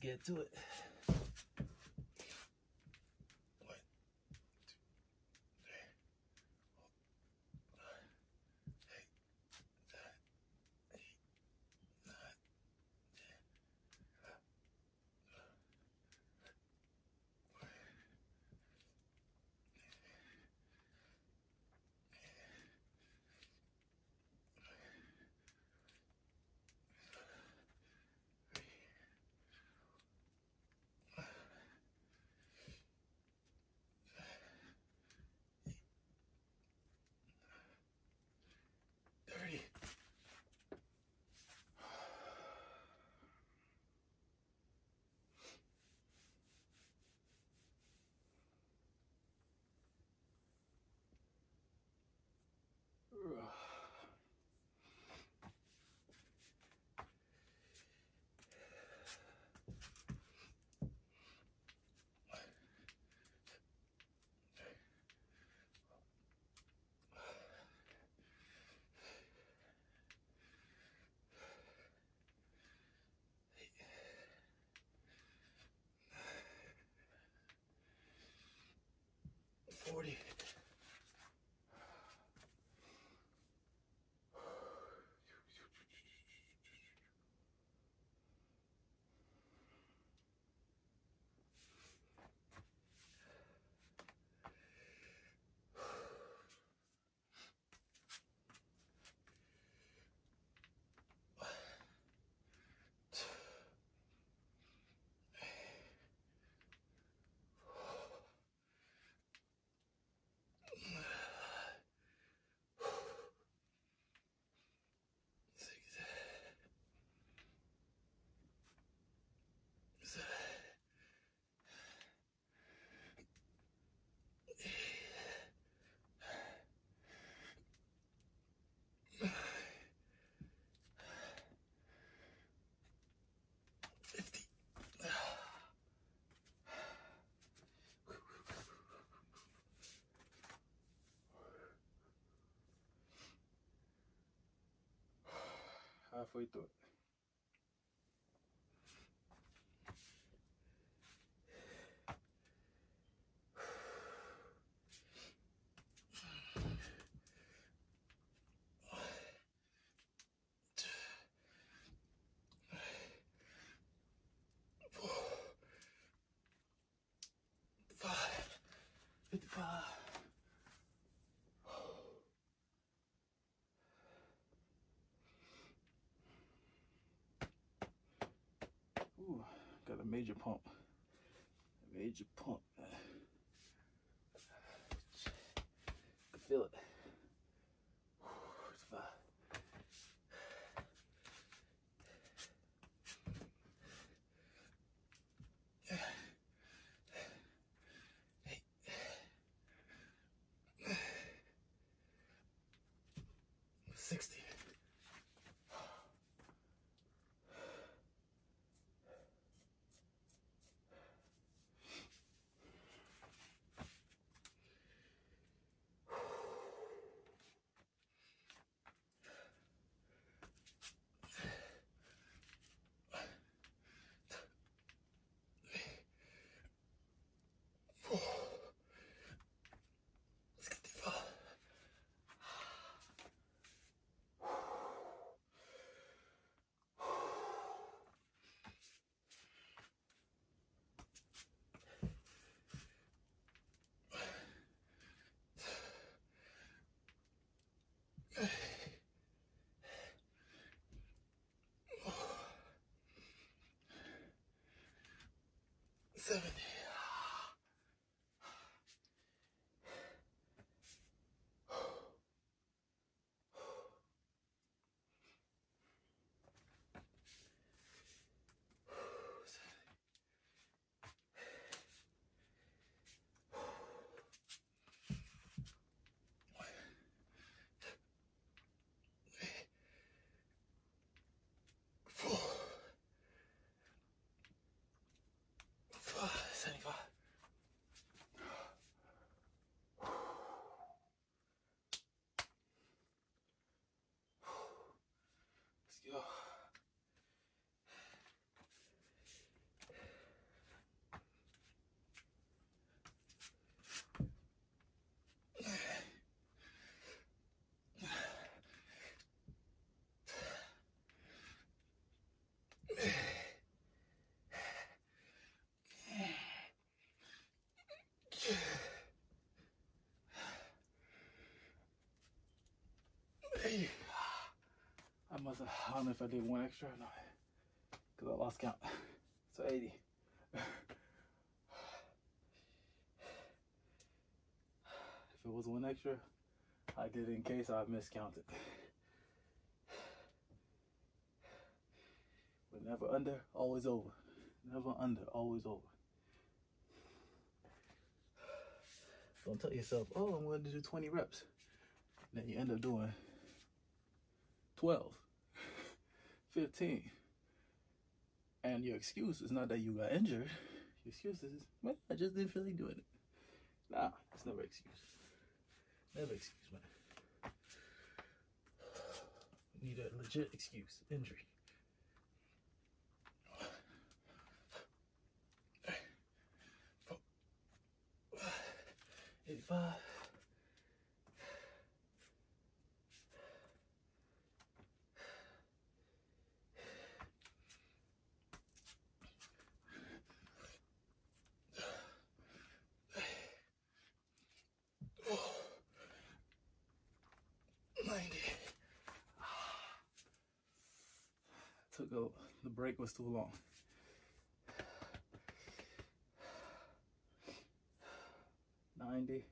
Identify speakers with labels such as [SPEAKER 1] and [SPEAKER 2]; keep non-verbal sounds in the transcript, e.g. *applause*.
[SPEAKER 1] get to it. Through it. Four. Five. Fifty-five. Ooh, got a major pump. Major pump. Seventy. *sighs* I must have, I don't know if I did one extra or not, because I lost count. So 80. *sighs* if it was one extra, I did in case I miscounted. Never under, always over. Never under, always over. Don't tell yourself, oh, I'm going to do 20 reps. Then you end up doing 12, *laughs* 15. And your excuse is not that you got injured. Your excuse is, man, I just didn't feel like doing it. Nah, it's never excuse. Never excuse, man. Need a legit excuse. Injury. 85. Ninety. Ah. Took a, the break was too long. 90